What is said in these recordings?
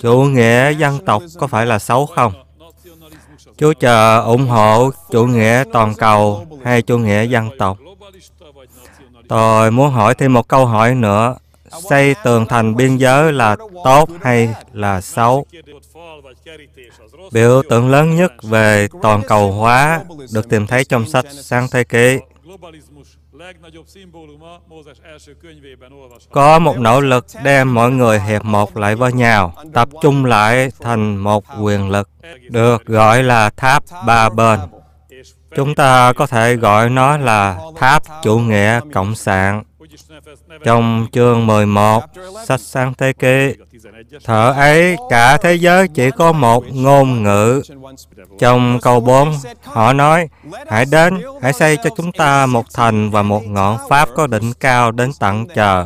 chủ nghĩa dân tộc có phải là xấu không? Chúa chờ ủng hộ chủ nghĩa toàn cầu hay chủ nghĩa dân tộc? Tôi muốn hỏi thêm một câu hỏi nữa. Xây tường thành biên giới là tốt hay là xấu? Biểu tượng lớn nhất về toàn cầu hóa được tìm thấy trong sách Sáng Thế Ký. Có một nỗ lực đem mọi người hiệp một lại với nhau, tập trung lại thành một quyền lực, được gọi là tháp ba bên. Chúng ta có thể gọi nó là tháp chủ nghĩa cộng sản. Trong chương 11, sách sáng thế ký, thở ấy cả thế giới chỉ có một ngôn ngữ. Trong câu 4, họ nói, hãy đến, hãy xây cho chúng ta một thành và một ngọn pháp có đỉnh cao đến tận trời.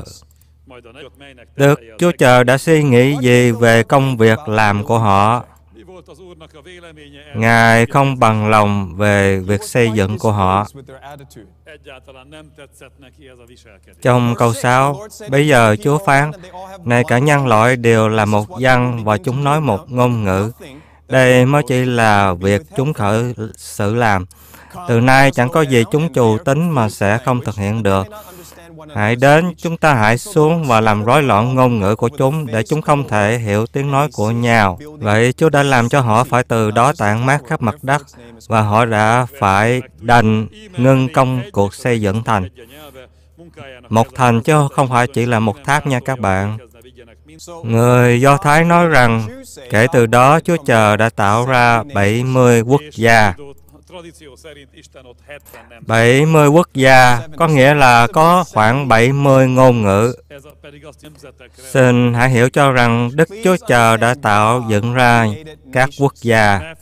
Được Chúa Trời đã suy nghĩ gì về công việc làm của họ? Ngài không bằng lòng về việc xây dựng của họ. Trong câu 6, bây giờ Chúa phán, này cả nhân loại đều là một dân và chúng nói một ngôn ngữ. Đây mới chỉ là việc chúng khởi xử làm. Từ nay chẳng có gì chúng trù tính mà sẽ không thực hiện được. Hãy đến, chúng ta hãy xuống và làm rối loạn ngôn ngữ của chúng để chúng không thể hiểu tiếng nói của nhau. Vậy Chúa đã làm cho họ phải từ đó tản mát khắp mặt đất và họ đã phải đành ngưng công cuộc xây dựng thành. Một thành chứ không phải chỉ là một tháp nha các bạn. Người Do Thái nói rằng kể từ đó Chúa Trời đã tạo ra 70 quốc gia 70 quốc gia có nghĩa là có khoảng 70 ngôn ngữ. Xin hãy hiểu cho rằng Đức Chúa Trời đã tạo dựng ra các quốc gia.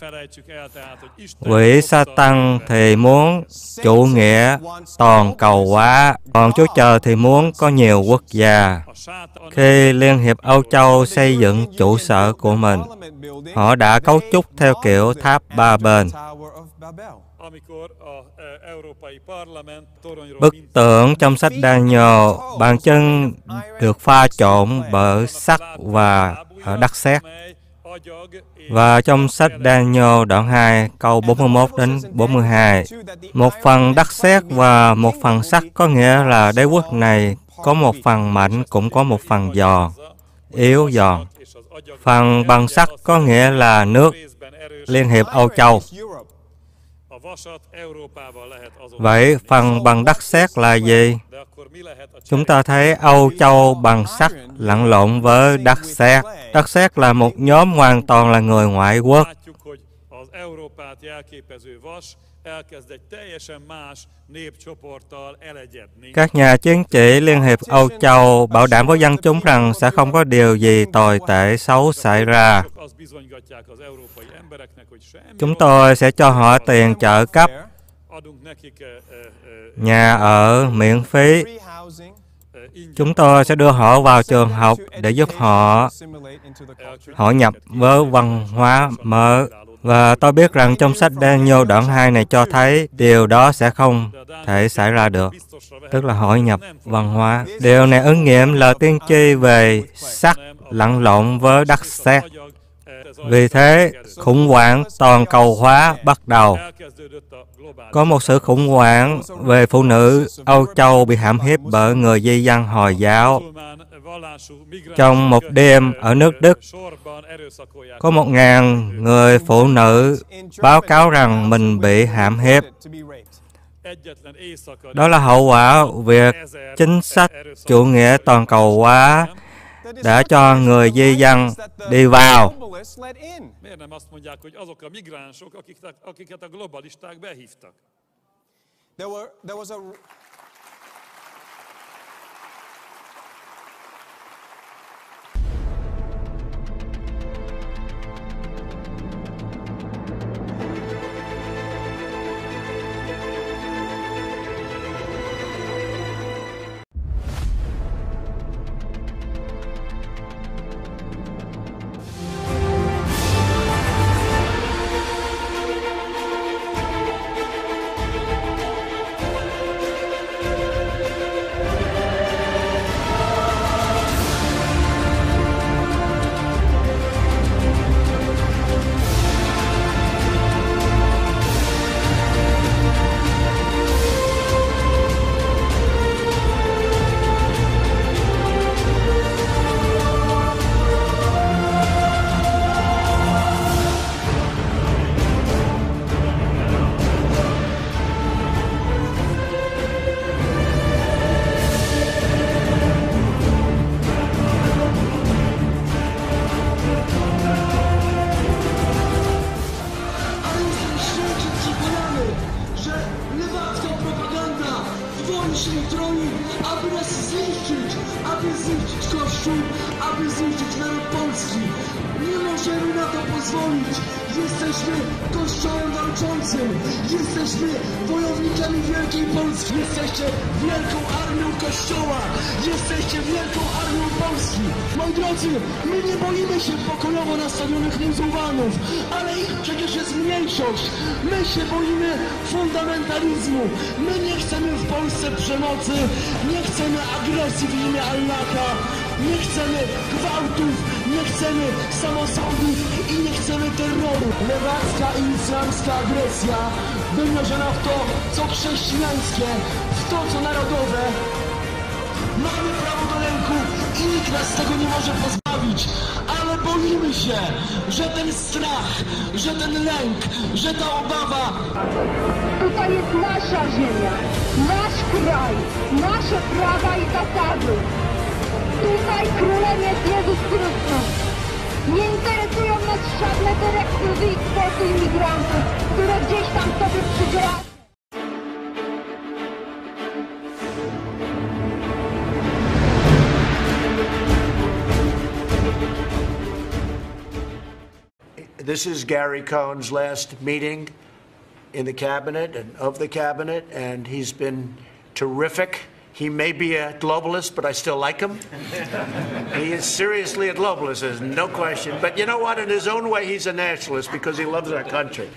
Quỷ sa tăng thì muốn chủ nghĩa toàn cầu hóa, còn Chúa Trời thì muốn có nhiều quốc gia. Khi Liên hiệp Âu Châu xây dựng trụ sở của mình, họ đã cấu trúc theo kiểu tháp ba bên. Bức tượng trong sách Daniel, bàn chân được pha trộn bởi sắt và đất sét. Và trong sách Daniel đoạn 2 câu 41 đến 42, một phần đất sét và một phần sắt có nghĩa là đế quốc này có một phần mạnh cũng có một phần giòn, yếu giòn. Phần bằng sắt có nghĩa là nước Liên hiệp Âu Châu. Vậy phần bằng đất sét là gì? Chúng ta thấy Âu Châu bằng sắt lẫn lộn với đất sét. Đất sét là một nhóm hoàn toàn là người ngoại quốc. Các nhà chính trị Liên hiệp Âu Châu bảo đảm với dân chúng rằng sẽ không có điều gì tồi tệ xấu xảy ra. Chúng tôi sẽ cho họ tiền trợ cấp, nhà ở miễn phí. Chúng tôi sẽ đưa họ vào trường học để giúp họ họ nhập với văn hóa mới. Và tôi biết rằng trong sách Daniel đoạn 2 này cho thấy điều đó sẽ không thể xảy ra được, tức là hội nhập văn hóa. Điều này ứng nghiệm lời tiên tri về sắc lẫn lộn với đất sét. Vì thế, khủng hoảng toàn cầu hóa bắt đầu. Có một sự khủng hoảng về phụ nữ Âu Châu bị hãm hiếp bởi người di dân Hồi giáo. Trong một đêm ở nước Đức, có một ngàn người phụ nữ báo cáo rằng mình bị hãm hiếp. Đó là hậu quả việc chính sách chủ nghĩa toàn cầu hóa đã cho người di dân đi vào. Drodzy, my nie boimy się pokojowo nastawionych muzułmanów, ale ich przecież jest mniejszość. My się boimy fundamentalizmu. My nie chcemy w Polsce przemocy. Nie chcemy agresji w imię Allaha. Nie chcemy gwałtów, nie chcemy samosądów i nie chcemy terroru. Lewacka i islamska agresja wymierzona w to, co chrześcijańskie, w to, co narodowe. Mamy prawo i nikt nas tego nie może pozbawić. Ale boimy się, że ten strach, że ten lęk, że ta obawa Tutaj jest nasza ziemia, nasz kraj, nasze prawa i zasady. Tutaj królem jest Jezus Chrystus. Nie interesują nas żadne dyrektywy i kwoty imigrantów, które gdzieś tam sobie przydzielają. This is Gary Cohn's last meeting in the cabinet and of the cabinet, and he's been terrific. He may be a globalist, but I still like him. he is seriously a globalist, there's no question. But you know what? In his own way, he's a nationalist because he loves our country.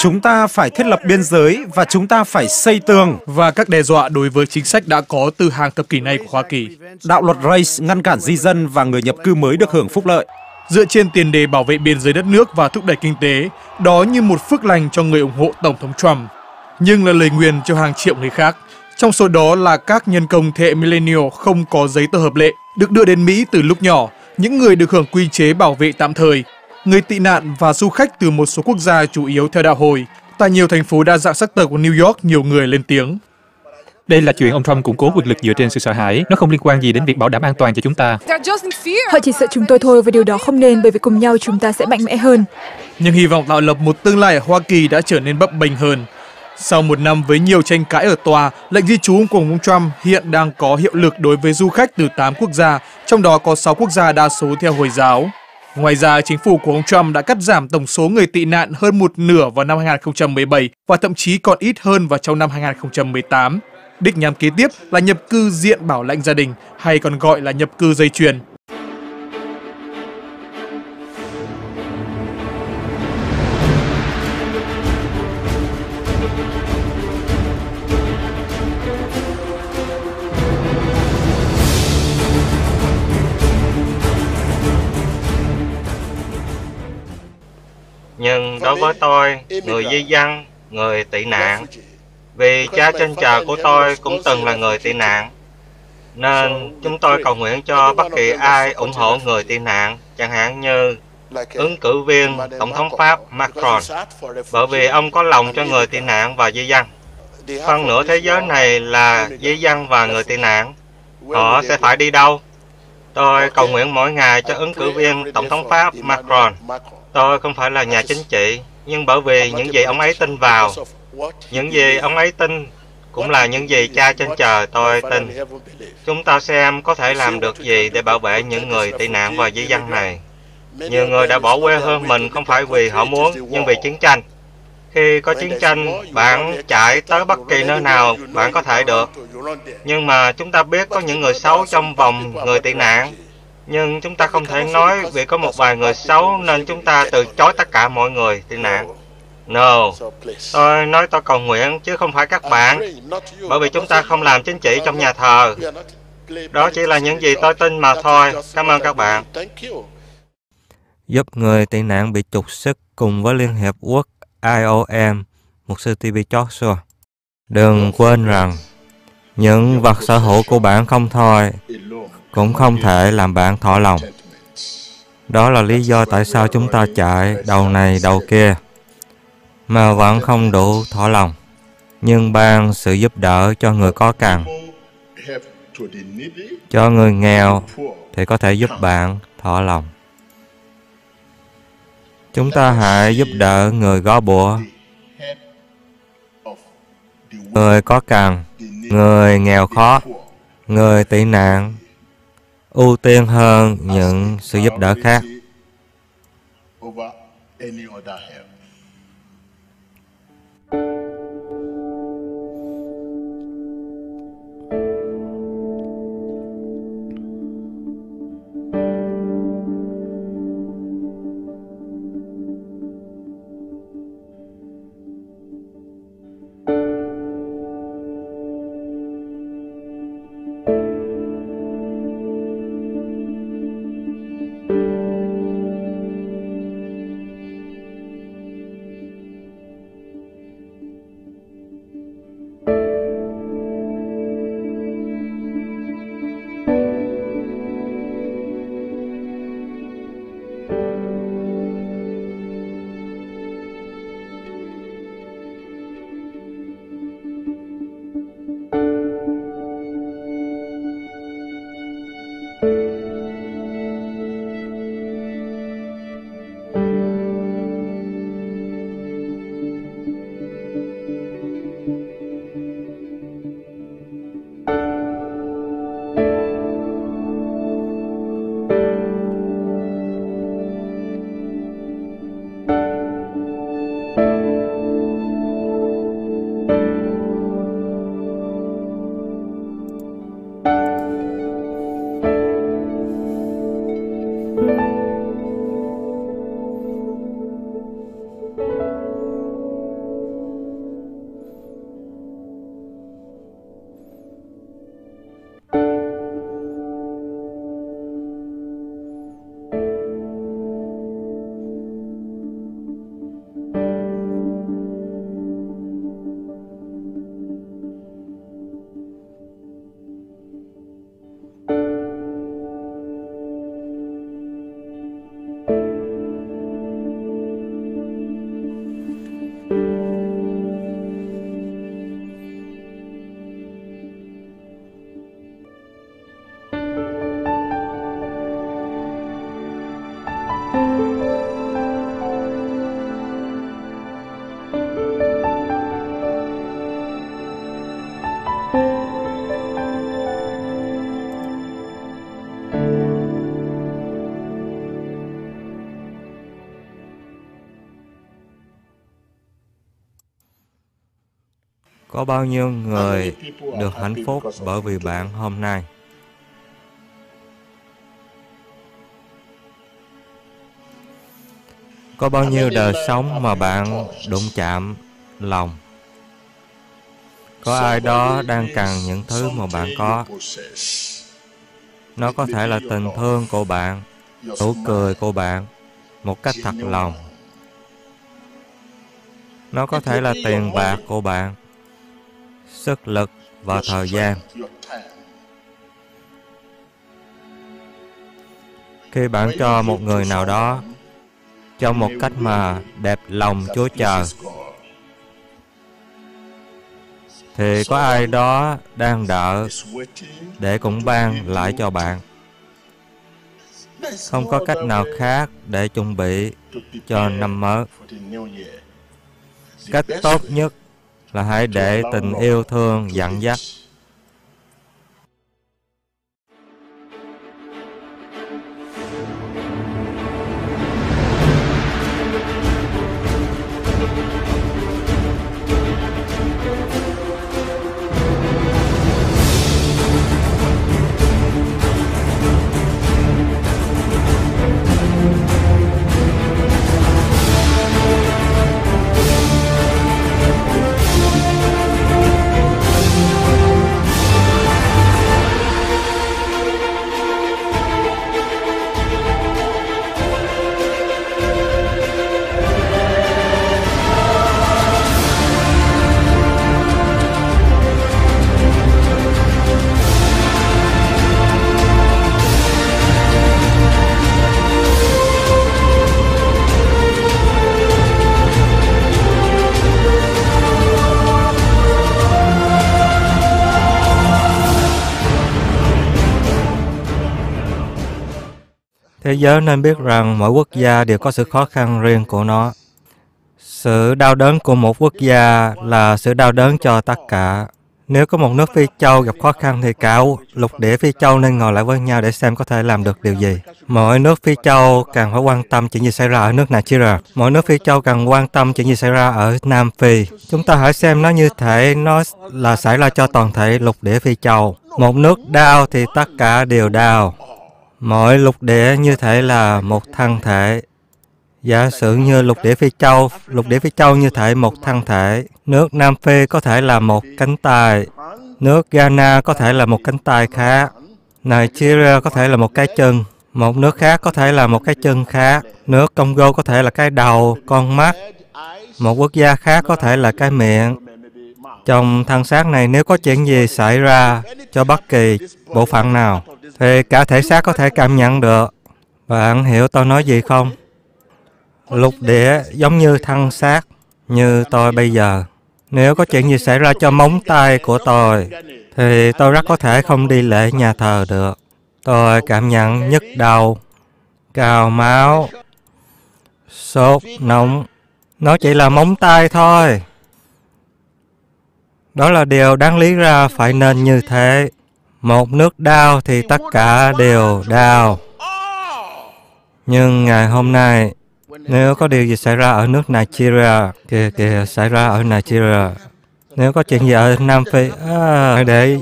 Chúng ta phải thiết lập biên giới và chúng ta phải xây tường. và các đe dọa đối với chính sách đã có từ hàng thập kỷ nay của Hoa Kỳ. Đạo luật Race ngăn cản di dân và người nhập cư mới được hưởng phúc lợi. Dựa trên tiền đề bảo vệ biên giới đất nước và thúc đẩy kinh tế, đó như một phước lành cho người ủng hộ Tổng thống Trump, nhưng là lời nguyền cho hàng triệu người khác. Trong số đó là các nhân công thế hệ millennial không có giấy tờ hợp lệ, được đưa đến Mỹ từ lúc nhỏ, những người được hưởng quy chế bảo vệ tạm thời, người tị nạn và du khách từ một số quốc gia chủ yếu theo đạo hồi. Tại nhiều thành phố đa dạng sắc tộc của New York, nhiều người lên tiếng. Đây là chuyện ông Trump củng cố quyền lực dựa trên sự sợ hãi. Nó không liên quan gì đến việc bảo đảm an toàn cho chúng ta. Họ chỉ sợ chúng tôi thôi và điều đó không nên bởi vì cùng nhau chúng ta sẽ mạnh mẽ hơn. Nhưng hy vọng tạo lập một tương lai ở Hoa Kỳ đã trở nên bấp bênh hơn. Sau một năm với nhiều tranh cãi ở tòa, lệnh di trú của ông Trump hiện đang có hiệu lực đối với du khách từ 8 quốc gia, trong đó có 6 quốc gia đa số theo Hồi giáo. Ngoài ra, chính phủ của ông Trump đã cắt giảm tổng số người tị nạn hơn một nửa vào năm 2017 và thậm chí còn ít hơn vào trong năm 2018. Đích nhắm kế tiếp là nhập cư diện bảo lãnh gia đình, hay còn gọi là nhập cư dây chuyền. Đối với tôi, người di dân, người tị nạn, vì cha trên trời của tôi cũng từng là người tị nạn, nên chúng tôi cầu nguyện cho bất kỳ ai ủng hộ người tị nạn, chẳng hạn như ứng cử viên Tổng thống Pháp Macron, bởi vì ông có lòng cho người tị nạn và di dân. phần nửa thế giới này là di dân và người tị nạn. Họ sẽ phải đi đâu? Tôi cầu nguyện mỗi ngày cho ứng cử viên Tổng thống Pháp Macron. Tôi không phải là nhà chính trị, nhưng bởi vì những gì ông ấy tin vào, những gì ông ấy tin cũng là những gì cha trên trời tôi tin. Chúng ta xem có thể làm được gì để bảo vệ những người tị nạn và di dân này. Nhiều người đã bỏ quê hương mình không phải vì họ muốn, nhưng vì chiến tranh. Khi có chiến tranh, bạn chạy tới bất kỳ nơi nào bạn có thể được. Nhưng mà chúng ta biết có những người xấu trong vòng người tị nạn. Nhưng chúng ta không thể nói vì có một vài người xấu nên chúng ta từ chối tất cả mọi người tị nạn. No, tôi nói tôi cầu nguyện chứ không phải các bạn. Bởi vì chúng ta không làm chính trị trong nhà thờ. Đó chỉ là những gì tôi tin mà thôi. Cảm ơn các bạn. giúp người tị nạn bị trục xuất cùng với Liên Hiệp Quốc IOM, Mục sư TV Joshua. Đừng quên rằng, những vật sở hữu của bạn không thôi, cũng không thể làm bạn thỏa lòng. Đó là lý do tại sao chúng ta chạy đầu này đầu kia, mà vẫn không đủ thỏa lòng. Nhưng ban sự giúp đỡ cho người có cần, cho người nghèo thì có thể giúp bạn thỏa lòng. Chúng ta hãy giúp đỡ người gó bủa, người có cần, người nghèo khó, người tị nạn, ưu tiên hơn những sự giúp đỡ khác. Có bao nhiêu người được hạnh phúc bởi vì bạn hôm nay? Có bao nhiêu đời sống mà bạn đụng chạm lòng? Có ai đó đang cần những thứ mà bạn có? Nó có thể là tình thương của bạn, nụ cười của bạn, một cách thật lòng. Nó có thể là tiền bạc của bạn, sức lực và thời gian. Khi bạn cho một người nào đó trong một cách mà đẹp lòng Chúa chờ, thì có ai đó đang đợi để cũng ban lại cho bạn. Không có cách nào khác để chuẩn bị cho năm mới. Cách tốt nhất là hãy để tình yêu thương dẫn dắt Thế giới nên biết rằng mỗi quốc gia đều có sự khó khăn riêng của nó. Sự đau đớn của một quốc gia là sự đau đớn cho tất cả. Nếu có một nước Phi Châu gặp khó khăn thì cả lục địa Phi Châu nên ngồi lại với nhau để xem có thể làm được điều gì. Mỗi nước Phi Châu càng phải quan tâm chuyện gì xảy ra ở nước Nigeria. Mỗi nước Phi Châu càng quan tâm chuyện gì xảy ra ở Nam Phi. Chúng ta hãy xem nó như thể nó là xảy ra cho toàn thể lục địa Phi Châu. Một nước đau thì tất cả đều đau. Mỗi lục địa như thể là một thân thể. Giả sử như lục địa Phi Châu, lục địa Phi Châu như thể một thân thể. Nước Nam Phi có thể là một cánh tay. Nước Ghana có thể là một cánh tay khác. Nigeria có thể là một cái chân. Một nước khác có thể là một cái chân khác. Nước Congo có thể là cái đầu, con mắt. Một quốc gia khác có thể là cái miệng. Trong thân xác này nếu có chuyện gì xảy ra cho bất kỳ bộ phận nào, thì cả thể xác có thể cảm nhận được. Bạn hiểu tôi nói gì không? Lục địa giống như thân xác, như tôi bây giờ. Nếu có chuyện gì xảy ra cho móng tay của tôi, thì tôi rất có thể không đi lễ nhà thờ được. Tôi cảm nhận nhức đầu, cào máu, sốt, nóng. Nó chỉ là móng tay thôi. Đó là điều đáng lý ra phải nên như thế. Một nước đau thì tất cả đều đau. Nhưng ngày hôm nay, nếu có điều gì xảy ra ở nước Nigeria, kìa kìa xảy ra ở Nigeria, nếu có chuyện gì ở Nam Phi, à, để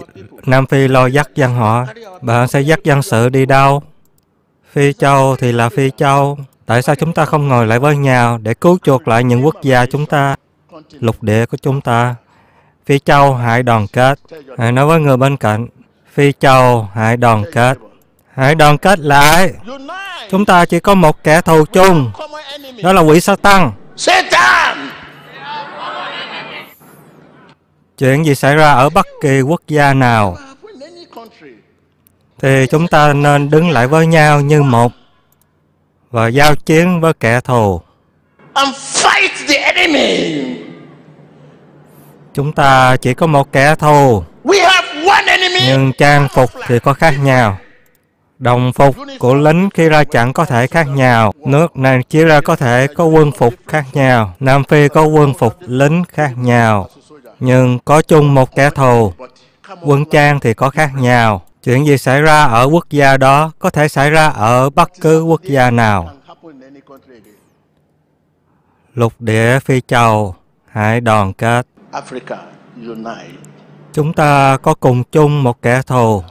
Nam Phi lo dắt dân họ, bạn sẽ dắt dân sự đi đâu? Phi Châu thì là Phi Châu. Tại sao chúng ta không ngồi lại với nhau để cứu chuộc lại những quốc gia chúng ta, lục địa của chúng ta? Phi Châu hãy đoàn kết. Hãy nói với người bên cạnh, Phi Châu hãy đoàn kết. Hãy đoàn kết lại. Chúng ta chỉ có một kẻ thù chung. Đó là quỷ. Satan! Chuyện gì xảy ra ở bất kỳ quốc gia nào, thì chúng ta nên đứng lại với nhau như một và giao chiến với kẻ thù. Chúng ta chỉ có một kẻ thù, We nhưng trang phục thì có khác nhau. Đồng phục của lính khi ra trận có thể khác nhau. Nước này chia ra có thể có quân phục khác nhau. Nam Phi có quân phục lính khác nhau. Nhưng có chung một kẻ thù. Quân trang thì có khác nhau. Chuyện gì xảy ra ở quốc gia đó có thể xảy ra ở bất cứ quốc gia nào. Lục địa Phi Châu, hãy đoàn kết. Africa, unite. Chúng ta có cùng chung một kẻ thù,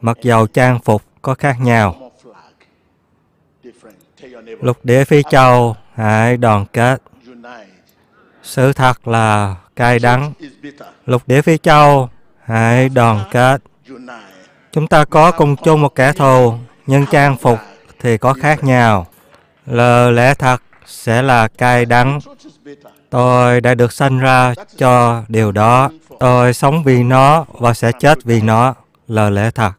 mặc dầu trang phục có khác nhau. Lục địa Phi Châu, hãy đoàn kết. Sự thật là cay đắng. Lục địa Phi Châu, hãy đoàn kết. Chúng ta có cùng chung một kẻ thù, nhưng trang phục thì có khác nhau. Lời lẽ thật sẽ là cay đắng. Tôi đã được sanh ra cho điều đó. Tôi sống vì nó và sẽ chết vì nó. Lời lẽ thật.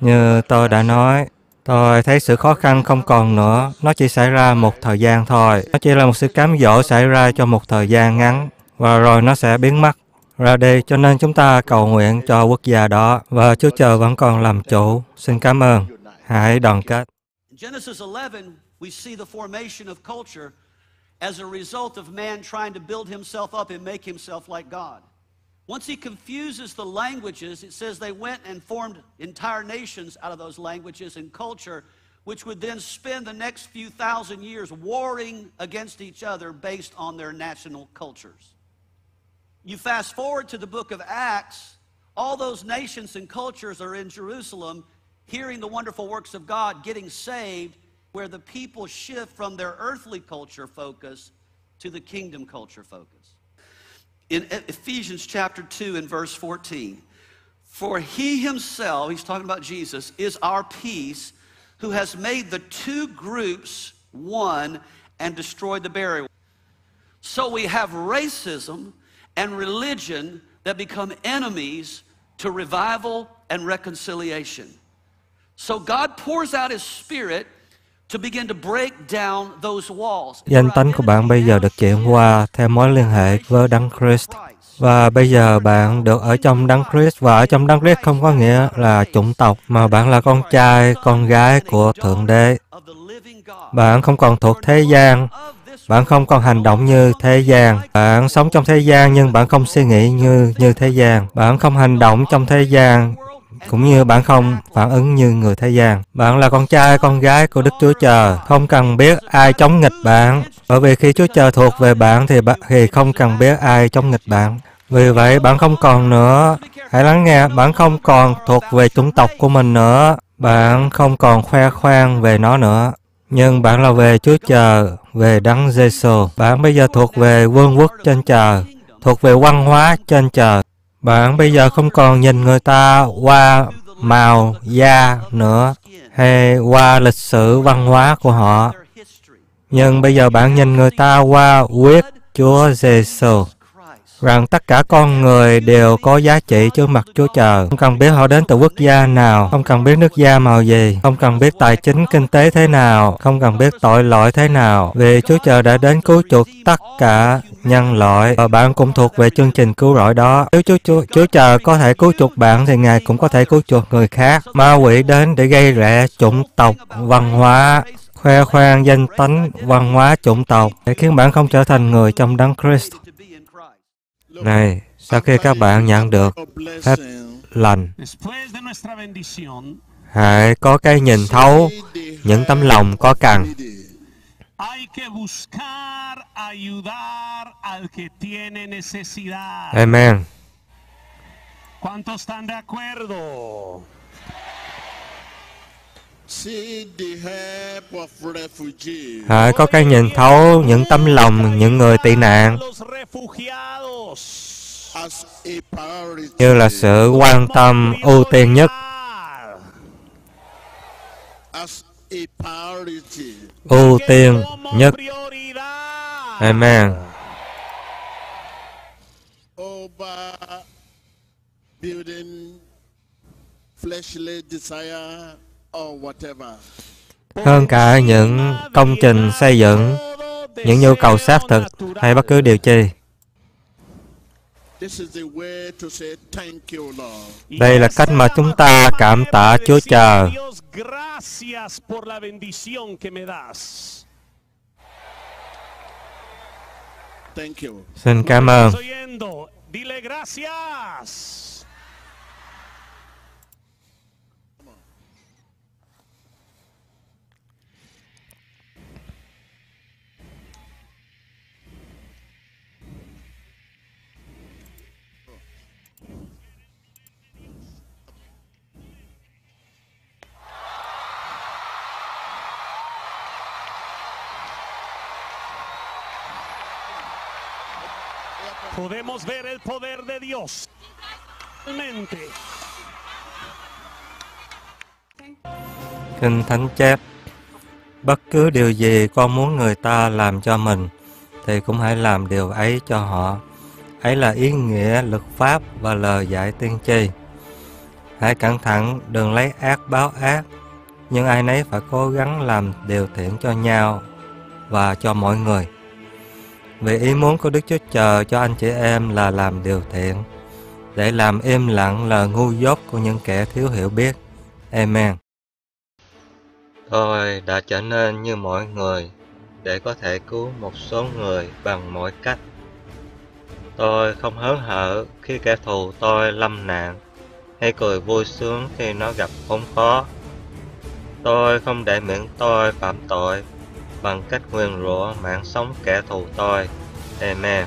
Như tôi đã nói, tôi thấy sự khó khăn không còn nữa. Nó chỉ xảy ra một thời gian thôi. Nó chỉ là một sự cám dỗ xảy ra cho một thời gian ngắn. Và rồi nó sẽ biến mất ra đi. Cho nên chúng ta cầu nguyện cho quốc gia đó. Và Chúa Trời vẫn còn làm chủ. Xin cảm ơn. Hãy đoàn kết. As a result of man trying to build himself up and make himself like God. Once he confuses the languages, it says they went and formed entire nations out of those languages and culture, which would then spend the next few thousand years warring against each other based on their national cultures. You fast forward to the book of Acts, all those nations and cultures are in Jerusalem, hearing the wonderful works of God, getting saved, where the people shift from their earthly culture focus to the kingdom culture focus. In Ephesians chapter 2 and verse 14, for he himself, he's talking about Jesus, is our peace, who has made the two groups one and destroyed the barrier. So we have racism and religion that become enemies to revival and reconciliation. So God pours out His Spirit to begin to break down those walls. Danh tánh của bạn bây giờ được chuyển qua theo mối liên hệ với Đấng Christ. Và bây giờ bạn được ở trong Đấng Christ và ở trong Đấng Christ không có nghĩa là chủng tộc mà bạn là con trai, con gái của Thượng Đế. Bạn không còn thuộc thế gian. Bạn không còn hành động như thế gian. Bạn sống trong thế gian nhưng bạn không suy nghĩ như như thế gian. Bạn không hành động trong thế gian cũng như bạn không phản ứng như người thế gian. Bạn là con trai, con gái của Đức Chúa Trời, không cần biết ai chống nghịch bạn, bởi vì khi Chúa Trời thuộc về bạn thì bạn thì không cần biết ai chống nghịch bạn. Vì vậy bạn không còn nữa. Hãy lắng nghe, bạn không còn thuộc về chủng tộc của mình nữa. Bạn không còn khoe khoang về nó nữa. Nhưng bạn là về Chúa Trời, về Đấng Giêsu. Bạn bây giờ thuộc về vương quốc trên trời, thuộc về văn hóa trên trời. Bạn bây giờ không còn nhìn người ta qua màu da nữa hay qua lịch sử văn hóa của họ. Nhưng bây giờ bạn nhìn người ta qua huyết Chúa Giêsu rằng tất cả con người đều có giá trị trước mặt Chúa Trời. Không cần biết họ đến từ quốc gia nào, không cần biết nước da màu gì, không cần biết tài chính kinh tế thế nào, không cần biết tội lỗi thế nào. Vì Chúa Trời đã đến cứu chuộc tất cả nhân loại và bạn cũng thuộc về chương trình cứu rỗi đó. Nếu Chúa, Chúa, Chúa Trời có thể cứu chuộc bạn thì Ngài cũng có thể cứu chuộc người khác. Ma quỷ đến để gây rẽ chủng tộc, văn hóa, khoe khoang danh tánh văn hóa chủng tộc để khiến bạn không trở thành người trong đấng Christ. Này, sau khi các bạn nhận được phép lành, hãy có cái nhìn thấu những tấm lòng có cần. Amen. Hãy có cái nhìn thấu những tấm lòng những người tị nạn. Như là sự quan tâm ưu tiên nhất. Ưu tiên nhất. Amen hơn cả những công trình xây dựng những nhu cầu xác thực hay bất cứ điều chi. Đây là cách mà chúng ta cảm tạ Chúa Trời. Xin cảm ơn. Podemos ver el poder de Dios. Realmente. Kinh Thánh chép Bất cứ điều gì con muốn người ta làm cho mình thì cũng hãy làm điều ấy cho họ. Ấy là ý nghĩa luật pháp và lời dạy tiên tri. Hãy cẩn thận đừng lấy ác báo ác, nhưng ai nấy phải cố gắng làm điều thiện cho nhau và cho mọi người. Vì ý muốn của Đức Chúa Trời cho anh chị em là làm điều thiện, để làm im lặng lời ngu dốt của những kẻ thiếu hiểu biết. Amen. Tôi đã trở nên như mọi người để có thể cứu một số người bằng mọi cách. Tôi không hớn hở khi kẻ thù tôi lâm nạn, hay cười vui sướng khi nó gặp khốn khó. Tôi không để miệng tôi phạm tội bằng cách nguyền rủa mạng sống kẻ thù tôi. Amen.